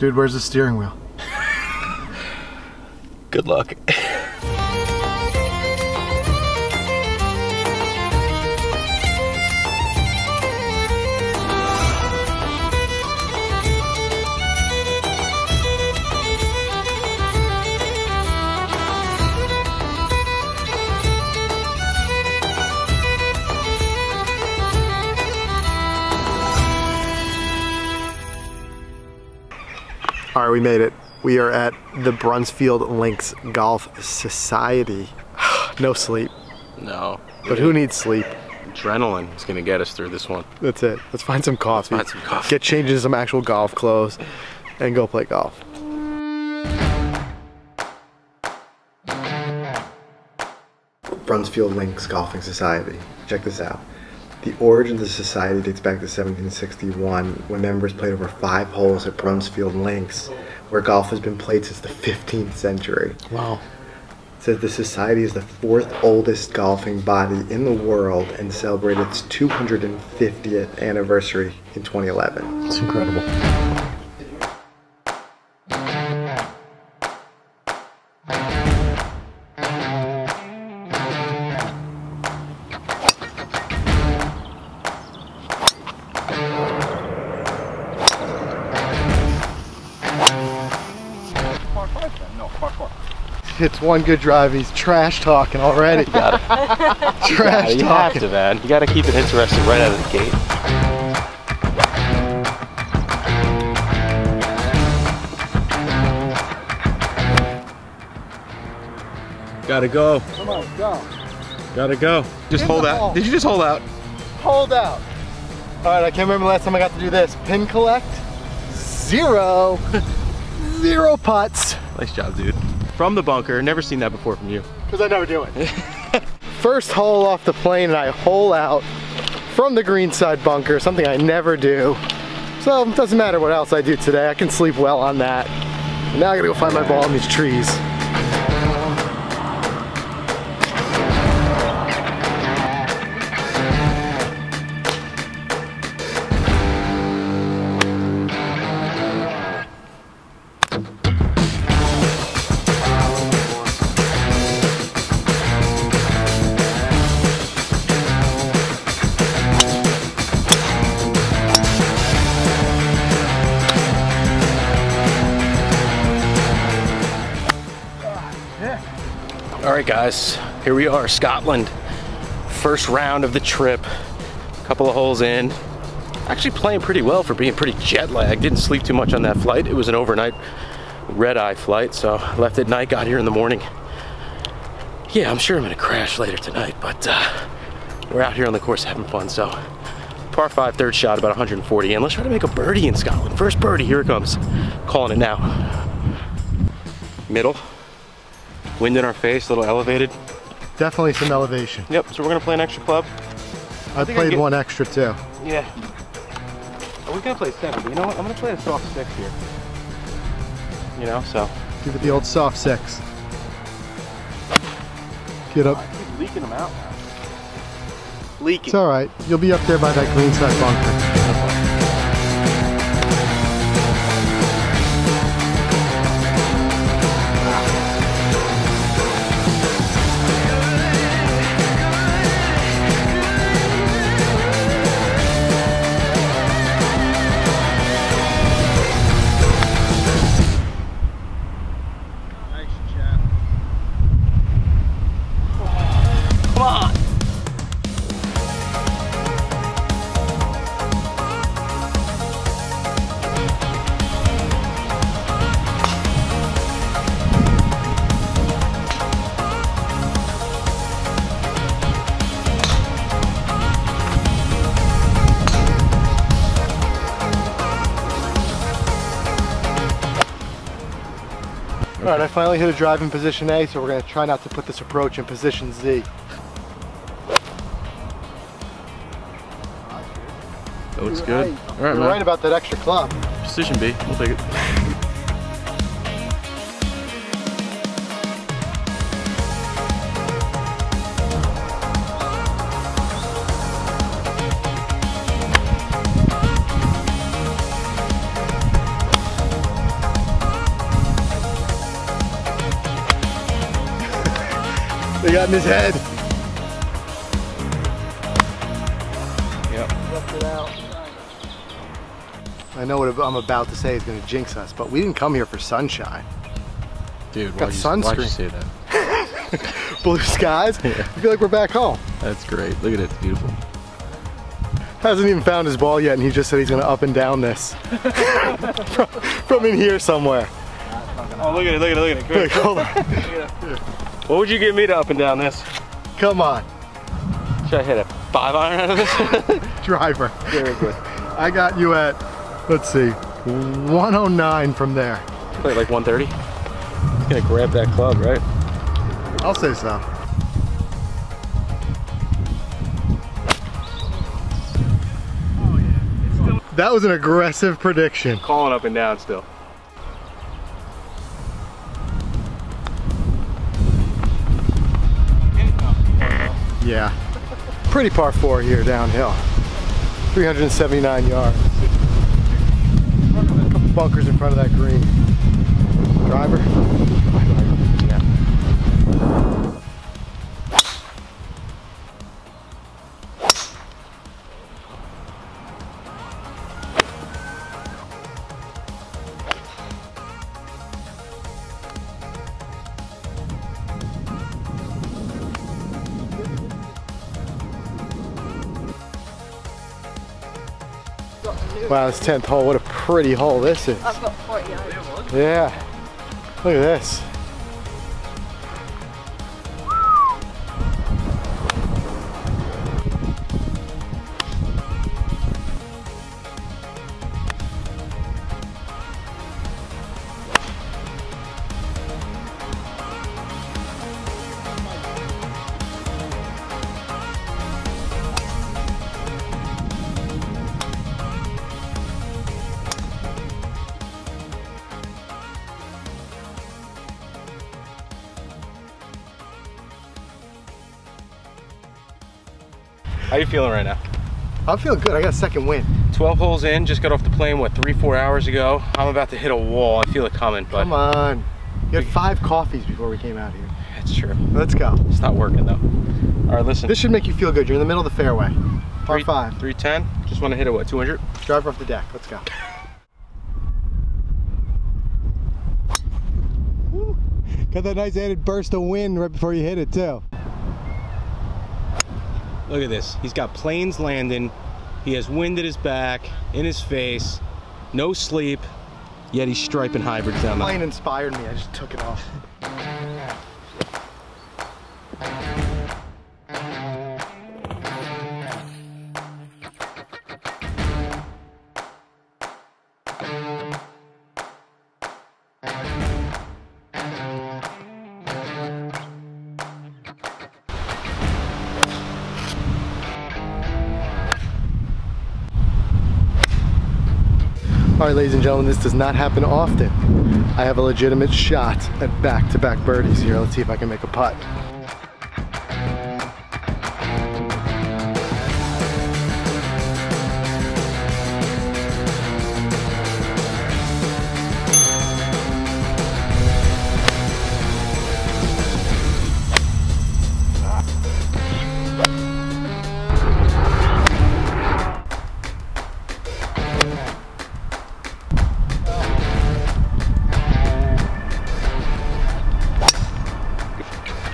Dude, where's the steering wheel? Good luck. Right, we made it. We are at the Bruntsfield Links Golf Society. no sleep, No. but who needs sleep? Adrenaline is gonna get us through this one. That's it. Let's find some coffee. find some coffee. Get changed into some actual golf clothes and go play golf. Bruntsfield Links Golfing Society. Check this out. The origin of the society dates back to 1761 when members played over five holes at Bruntsfield Links, where golf has been played since the 15th century. Wow. It says the society is the fourth oldest golfing body in the world and celebrated its 250th anniversary in 2011. It's incredible. It's one good drive. He's trash talking already. You Got it. trash you have talking. to, man. You gotta keep it interesting right out of the gate. Gotta go. Come on, go. Gotta go. Just In hold out. hole. Did you just hold out? Hold out. All right, I can't remember the last time I got to do this. Pin collect, zero, zero putts. Nice job, dude. From the bunker. Never seen that before from you. Because I never do it. First hole off the plane and I hole out from the green side bunker, something I never do. So it doesn't matter what else I do today, I can sleep well on that. Now I gotta go find my ball in these trees. Right, guys, here we are, Scotland. First round of the trip. a Couple of holes in. Actually playing pretty well for being pretty jet lagged. Didn't sleep too much on that flight. It was an overnight red eye flight, so left at night, got here in the morning. Yeah, I'm sure I'm gonna crash later tonight, but uh, we're out here on the course having fun, so par five, third shot, about 140 in. Let's try to make a birdie in Scotland. First birdie, here it comes. Calling it now. Middle. Wind in our face, a little elevated. Definitely some elevation. Yep, so we're gonna play an extra club. I I played get- one extra too. Yeah. Oh, we're gonna play seven, but you know what? I'm gonna play a soft six here. You know, so. Give it the old soft six. Get up. I keep leaking them out now. Leaking. It's all right. You'll be up there by that green side bunker. All right, I finally hit a drive in position A, so we're gonna try not to put this approach in position Z. That looks You're good. right. All right, You're man. right about that extra club. Position B. We'll take it. in his head. Yep. Left it out. I know what I'm about to say is going to jinx us, but we didn't come here for sunshine. Dude, Got why'd you, sunscreen. why'd you say that? Blue skies. I feel like we're back home. That's great. Look at it. It's beautiful. Hasn't even found his ball yet, and he just said he's going to up and down this from, from in here somewhere. Oh, look at it. Look at it. Look at it. Look, hold on. What would you give me to up and down this? Come on, Should I hit a five iron out of this? driver. Very good. I got you at, let's see, 109 from there. Play like 130. He's gonna grab that club, right? I'll say so. That was an aggressive prediction. Calling up and down still. Yeah. Pretty par four here downhill. 379 yards. A couple bunkers in front of that green. Driver? Wow, this 10th hole, what a pretty hole this is. I've got 40 yards. Yeah. Look at this. How you feeling right now? I'm feeling good. I got a second win. 12 holes in, just got off the plane, what, three, four hours ago. I'm about to hit a wall. I feel it coming, but Come on. You had five coffees before we came out here. That's true. Let's go. It's not working though. All right, listen. This should make you feel good. You're in the middle of the fairway. Par Three- five. 310. Just want to hit it, what, 200? Driver off the deck. Let's go. Got that nice added burst of wind right before you hit it too. Look at this. He's got planes landing. He has wind at his back, in his face, no sleep, yet he's striping hybrids down the Plane inspired me. I just took it off. All right, ladies and gentlemen, this does not happen often. I have a legitimate shot at back-to-back birdies here. Let's see if I can make a putt.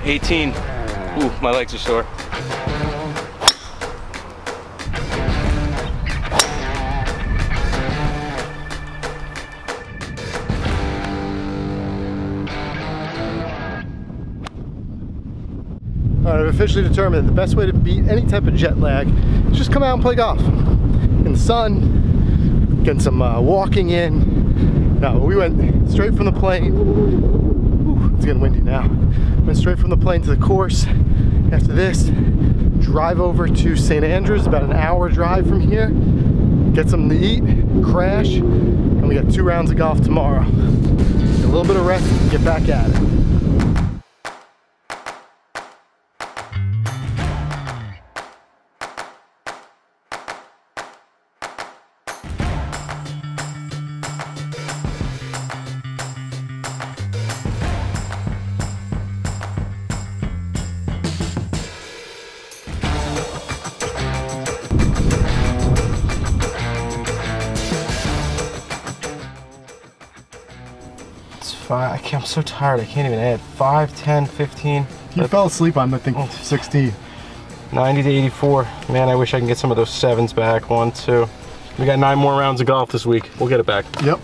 Eighteen. Ooh, my legs are sore. All right, I've officially determined that the best way to beat any type of jet lag is just come out and play golf. In the sun, getting some uh, walking in. No, we went straight from the plane. Whew, it's getting windy now. Went straight from the plane to the course. After this, drive over to St. Andrews, about an hour drive from here. Get something to eat, crash, and we got two rounds of golf tomorrow. A little bit of rest, get back at it. Five. I can't, I'm so tired. I can't even add. 5, 10, 15, You fell asleep on, I think, 16. 90 to 84. Man, I wish I can get some of those sevens back. One, two. We got nine more rounds of golf this week. We'll get it back. Yep.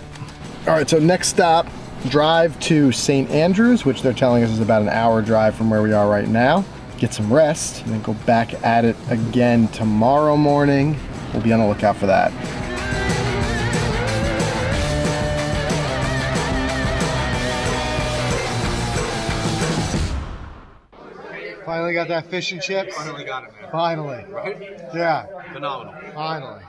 All right, so next stop, drive to St. Andrews, which they're telling us is about an hour drive from where we are right now. Get some rest, and then go back at it again tomorrow morning. We'll be on the lookout for that. Finally got that fish and chips? Finally got it, man. Finally. Right? Yeah, Phenomenal. finally.